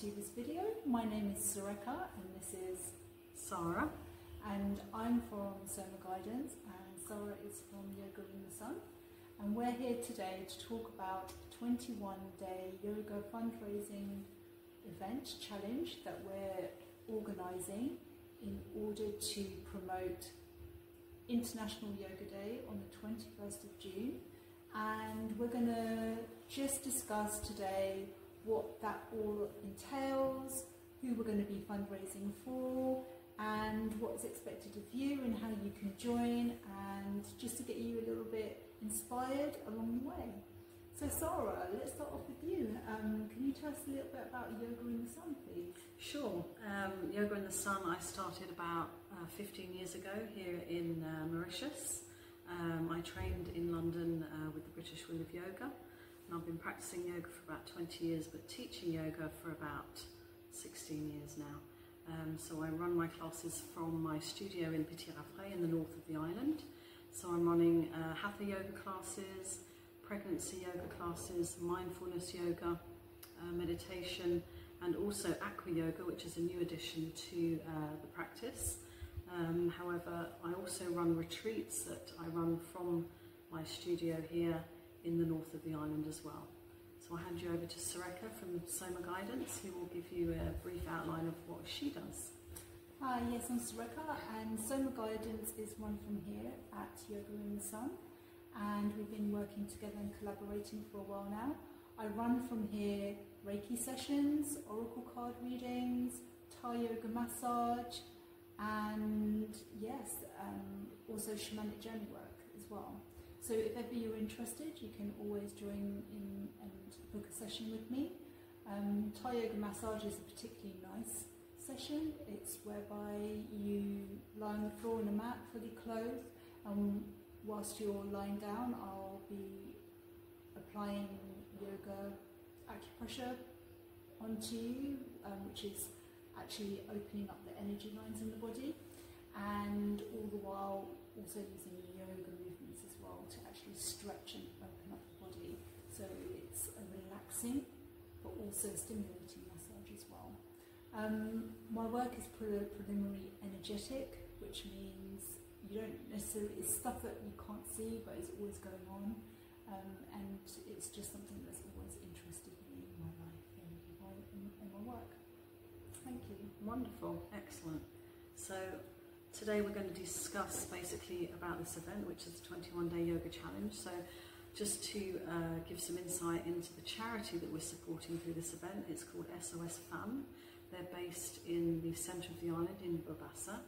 to this video. My name is Sureka and this is Sarah. and I'm from Soma Guidance and Sarah is from Yoga in the Sun and we're here today to talk about 21 day yoga fundraising event challenge that we're organising in order to promote International Yoga Day on the 21st of June and we're going to just discuss today what that all entails, who we're going to be fundraising for, and what's expected of you and how you can join, and just to get you a little bit inspired along the way. So, Sarah, let's start off with you. Um, can you tell us a little bit about Yoga in the Sun, please? Sure. Um, Yoga in the Sun I started about uh, 15 years ago here in uh, Mauritius. Um, I trained in London uh, with the British School of Yoga and I've been practicing yoga for about 20 years but teaching yoga for about 16 years now. Um, so I run my classes from my studio in Petit Raffray in the north of the island. So I'm running uh, Hatha yoga classes, pregnancy yoga classes, mindfulness yoga, uh, meditation and also aqua yoga which is a new addition to uh, the practice. Um, however, I also run retreats that I run from my studio here in the north of the island as well. So I'll hand you over to Sureka from Soma Guidance who will give you a brief outline of what she does. Hi, yes, I'm Sureka, and Soma Guidance is one from here at Yoga in the Sun, and we've been working together and collaborating for a while now. I run from here Reiki sessions, Oracle card readings, Thai yoga massage, and yes, um, also shamanic journey work as well. So if ever you're interested, you can always join in and book a session with me. Um, Thai yoga massage is a particularly nice session. It's whereby you lie on the floor on a mat, fully clothed, and whilst you're lying down, I'll be applying yoga acupressure onto you, um, which is actually opening up the energy lines in the body, and all the while also using yoga movements as well to actually stretch and open up the body. So it's a relaxing but also stimulating massage as well. Um, my work is pre- preliminary energetic, which means you don't necessarily, it's stuff that you can't see but it's always going on. Um, and it's just something that's always interested me in my life and in in my work. Thank you. Wonderful, excellent. So today we're going to discuss basically about this event, which is the 21 Day Yoga Challenge. So just to uh, give some insight into the charity that we're supporting through this event, it's called SOS Femmes. They're based in the centre of the island in Beau Bassin,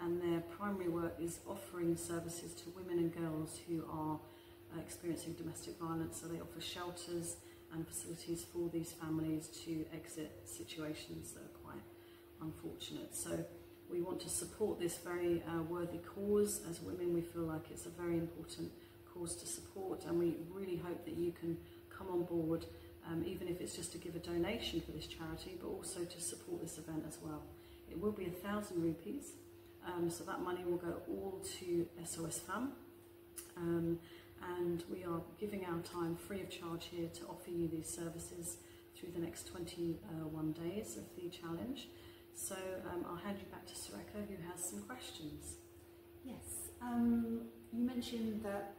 and their primary work is offering services to women and girls who are uh, experiencing domestic violence. So they offer shelters and facilities for these families to exit situations that are quite unfortunate. So we want to support this very uh, worthy cause. As women, we feel like it's a very important cause to support, and we really hope that you can come on board, um, even if it's just to give a donation for this charity, but also to support this event as well. It will be a thousand rupees, um, so that money will go all to SOS Femmes. Um, and we are giving our time free of charge here to offer you these services through the next 21 days of the challenge. So um, I'll hand you back to Sureka who has some questions. Yes, um, you mentioned that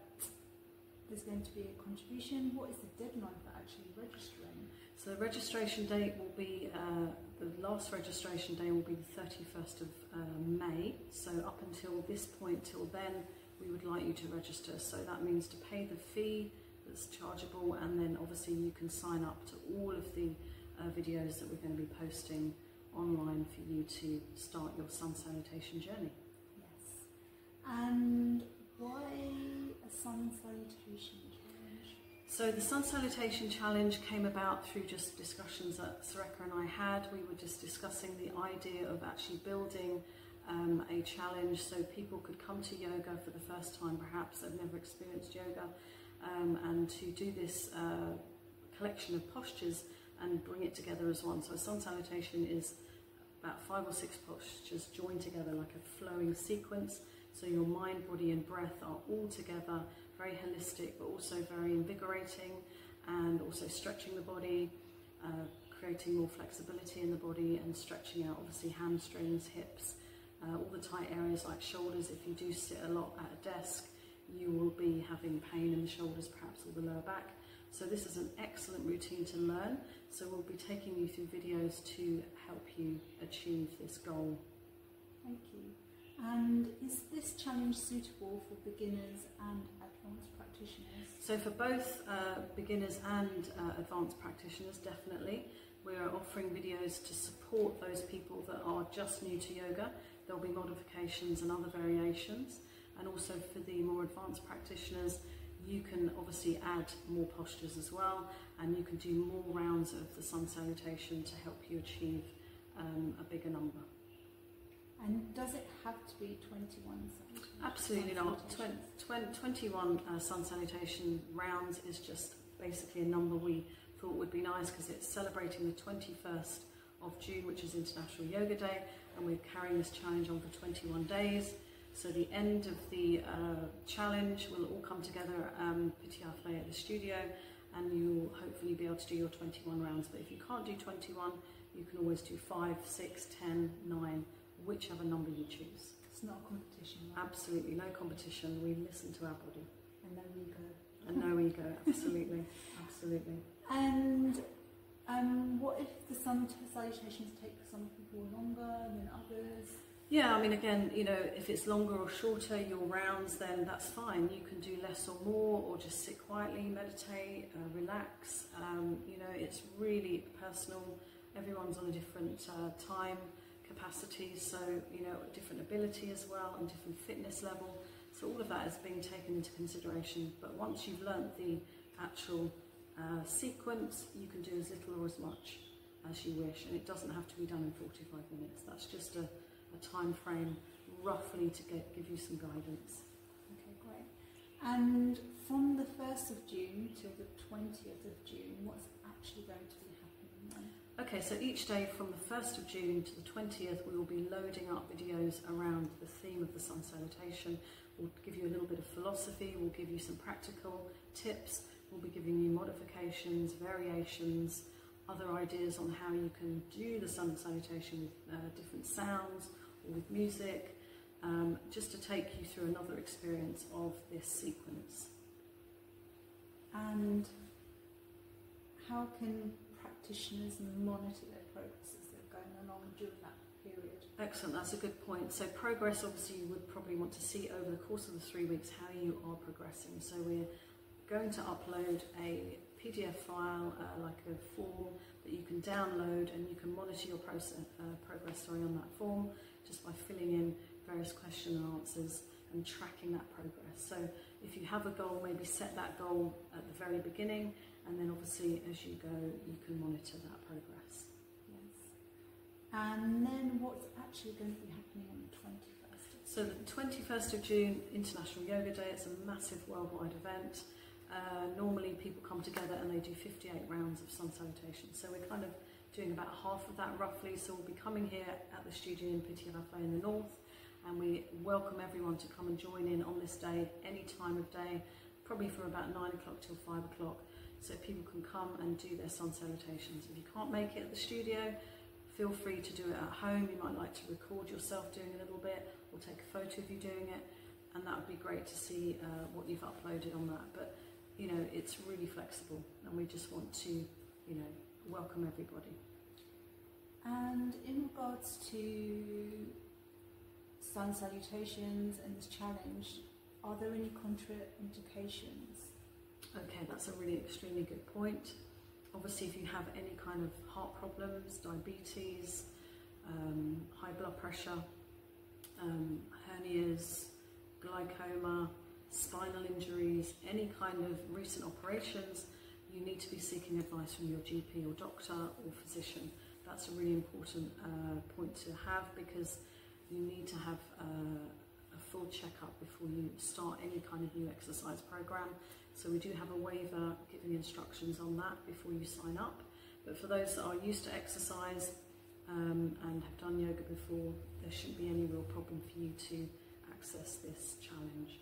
there's going to be a contribution. What is the deadline for actually registering? So the registration date will be, uh, the last registration day will be the 31st of uh, May. So up until this point, till then, we would like you to register. So that means to pay the fee that's chargeable and then obviously you can sign up to all of the uh, videos that we're going to be posting online for you to start your sun salutation journey. Yes. And why a sun salutation challenge? So the Sun Salutation Challenge came about through just discussions that Sureka and I had. We were just discussing the idea of actually building um, a challenge so people could come to yoga for the first time, perhaps they've never experienced yoga, um, and to do this uh, collection of postures and bring it together as one. So a sun salutation is about five or six postures joined together like a flowing sequence. So your mind, body and breath are all together, very holistic, but also very invigorating and also stretching the body, uh, creating more flexibility in the body and stretching out obviously hamstrings, hips, uh, all the tight areas like shoulders. If you do sit a lot at a desk, you will be having pain in the shoulders, perhaps, or the lower back. So this is an excellent routine to learn. So we'll be taking you through videos to help you achieve this goal. Thank you. And is this challenge suitable for beginners and advanced practitioners? So for both uh, beginners and uh, advanced practitioners, definitely, we are offering videos to support those people that are just new to yoga. There'll be modifications and other variations. And also for the more advanced practitioners, you can obviously add more postures as well, and you can do more rounds of the sun salutation to help you achieve um, a bigger number. And does it have to be 21 salutations? Absolutely sun not. salutations? Twen- 21 uh, sun salutation rounds is just basically a number we thought would be nice because it's celebrating the 21st of June, which is International Yoga Day, and we're carrying this challenge on for 21 days. So the end of the uh, challenge will all come together um, Pityathme at the studio, and you'll hopefully be able to do your 21 rounds. But if you can't do 21, you can always do 5, 6, 10, 9, whichever number you choose. It's not a competition, right? Absolutely, no competition. We listen to our body. And no ego. And no ego, absolutely, absolutely. And um, what if the sun salutations take some people longer than others? Yeah, I mean, again, you know, if it's longer or shorter, your rounds, then that's fine. You can do less or more, or just sit quietly, meditate, uh, relax. Um, you know, it's really personal. Everyone's on a different uh, time capacity, so, you know, different ability as well, and different fitness level. So all of that is being taken into consideration. But once you've learnt the actual uh, sequence, you can do as little or as much as you wish, and it doesn't have to be done in 45 minutes. That's just a, a time frame roughly to get, give you some guidance. Okay, great. And from the 1st of June to the 20th of June, what's actually going to be happening then? Okay, so each day from the 1st of June to the 20th, we will be loading up videos around the theme of the sun salutation. We'll give you a little bit of philosophy, we'll give you some practical tips, we'll be giving you modifications, variations, other ideas on how you can do the sun salutation with uh, different sounds with music, um, just to take you through another experience of this sequence. And how can practitioners monitor their progress as they're going along during that period? Excellent, that's a good point. So progress, obviously, you would probably want to see over the course of the three weeks how you are progressing. So we're going to upload a PDF file, uh, like a form that you can download, and you can monitor your process, uh, progress sorry, on that form just by filling in various question and answers and tracking that progress. So if you have a goal, maybe set that goal at the very beginning, and then obviously as you go, you can monitor that progress. Yes. And then what's actually going to be happening on the 21st? So the 21st of June, International Yoga Day, it's a massive worldwide event. Uh, normally people come together and they do 58 rounds of sun salutation. So we're kind of doing about half of that roughly. So we'll be coming here at the studio in Petit Raffray in the north and we welcome everyone to come and join in on this day, any time of day, probably from about 9 o'clock till 5 o'clock. So people can come and do their sun salutations. If you can't make it at the studio, feel free to do it at home. You might like to record yourself doing a little bit or take a photo of you doing it. And that would be great to see uh, what you've uploaded on that. But you know, it's really flexible and we just want to, you know, welcome everybody. And in regards to sun salutations and this challenge, are there any contraindications? Okay, that's a really extremely good point. Obviously, if you have any kind of heart problems, diabetes, um, high blood pressure, um, hernias, glaucoma, spinal injuries, any kind of recent operations, you need to be seeking advice from your GP or doctor or physician. That's a really important uh, point to have because you need to have uh, a full checkup before you start any kind of new exercise program. So we do have a waiver giving instructions on that before you sign up. But for those that are used to exercise um, and have done yoga before, there shouldn't be any real problem for you to access this challenge.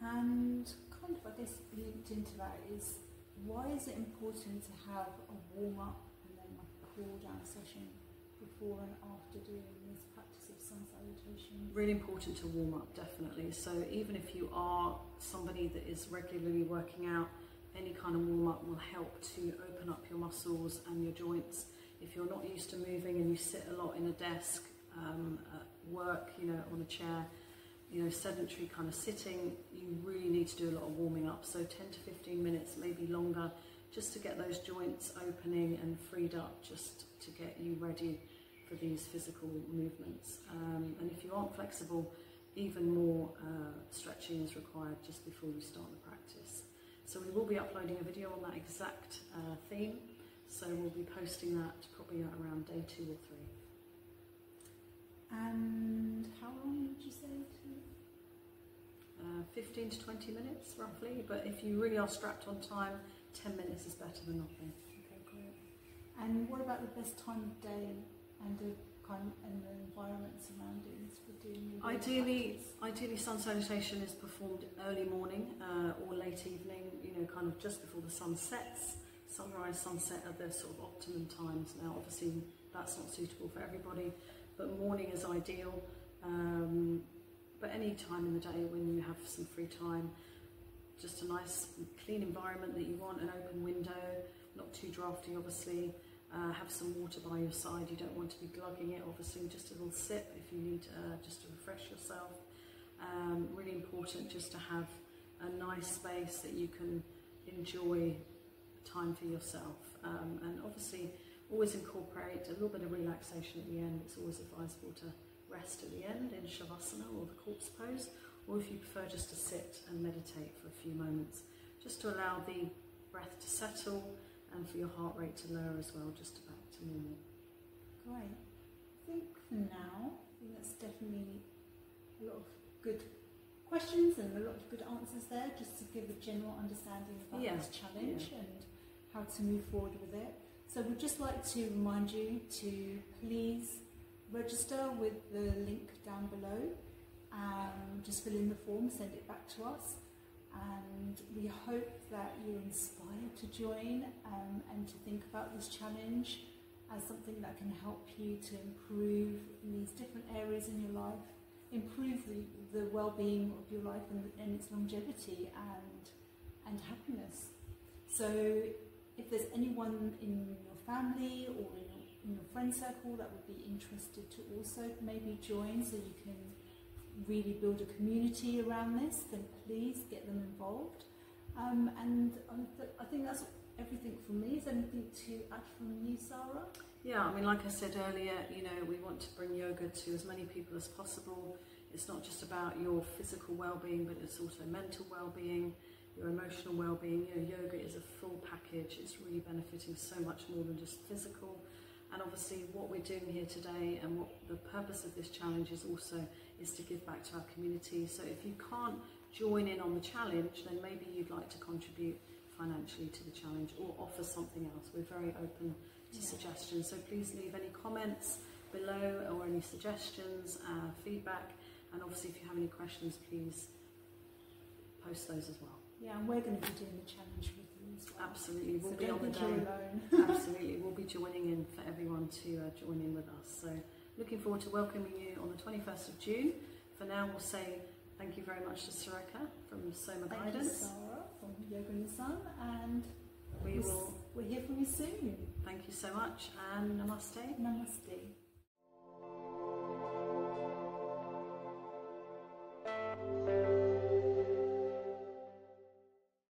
And kind of, I guess, linked into that is why is it important to have a warm up and then a cool down session before and after doing this practice of sun salutation? Really important to warm up, definitely. So even if you are somebody that is regularly working out, any kind of warm up will help to open up your muscles and your joints. If you're not used to moving and you sit a lot in a desk, um, at work, you know, on a chair, you know, sedentary kind of sitting, you really need to do a lot of warming up. So 10 to 15 minutes, maybe longer, just to get those joints opening and freed up, just to get you ready for these physical movements. Um, and if you aren't flexible, even more uh, stretching is required just before you start the practice. So we will be uploading a video on that exact uh, theme. So we'll be posting that probably around day two or three. And how long would you say to? Uh, 15 to 20 minutes roughly, but if you really are strapped on time, 10 minutes is better than nothing. Okay, great. And what about the best time of day and the kind and the environment surroundings for doing Ideally, ideally sun salutation is performed early morning uh, or late evening, you know, kind of just before the sun sets. Sunrise, sunset are the sort of optimum times. Now, obviously, that's not suitable for everybody, but morning is ideal. Um, but any time in the day when you have some free time, just a nice clean environment that you want, an open window, not too drafty, obviously. Uh, have some water by your side. You don't want to be glugging it, obviously. Just a little sip if you need uh, just to refresh yourself. Um, really important just to have a nice space that you can enjoy time for yourself. Um, and obviously, always incorporate a little bit of relaxation at the end. It's always advisable to rest at the end in Shavasana or the corpse pose, or if you prefer just to sit and meditate for a few moments, just to allow the breath to settle and for your heart rate to lower as well, just back to normal. Great. I think for now, I think that's definitely a lot of good questions and a lot of good answers there, just to give a general understanding about Yeah, this challenge and how to move forward with it. So we'd just like to remind you to please register with the link down below. Um, just fill in the form, send it back to us. And we hope that you're inspired to join um, and to think about this challenge as something that can help you to improve in these different areas in your life, improve the, the well-being of your life and, and its longevity and and happiness. So, if there's anyone in your family or in your, in your friend circle that would be interested to also maybe join, so you can really build a community around this, then please get them involved. Um, and I think that's everything from me. Is anything to add from you, Sarah? Yeah, I mean, like I said earlier, you know, we want to bring yoga to as many people as possible. It's not just about your physical well-being, but it's also mental well-being, your emotional well-being. You know, yoga is a full package. It's really benefiting so much more than just physical. And obviously, what we're doing here today, and what the purpose of this challenge is also, is to give back to our community. So if you can't join in on the challenge, then maybe you'd like to contribute financially to the challenge or offer something else. We're very open to Yeah. suggestions. So please leave any comments below or any suggestions, uh, feedback, and obviously if you have any questions, please post those as well. Yeah, and we're going to be doing the challenge with you as well. Absolutely, we'll so be on the day. Absolutely, we'll be joining in for everyone to uh, join in with us. So looking forward to welcoming you on the 21st of June. For now, we'll say thank you very much to Sureka from Soma Thank you, Guidance. Sarah, from Yoga in the Sun, and We we'll, will we'll hear from you soon. thank you so much and namaste. Namaste.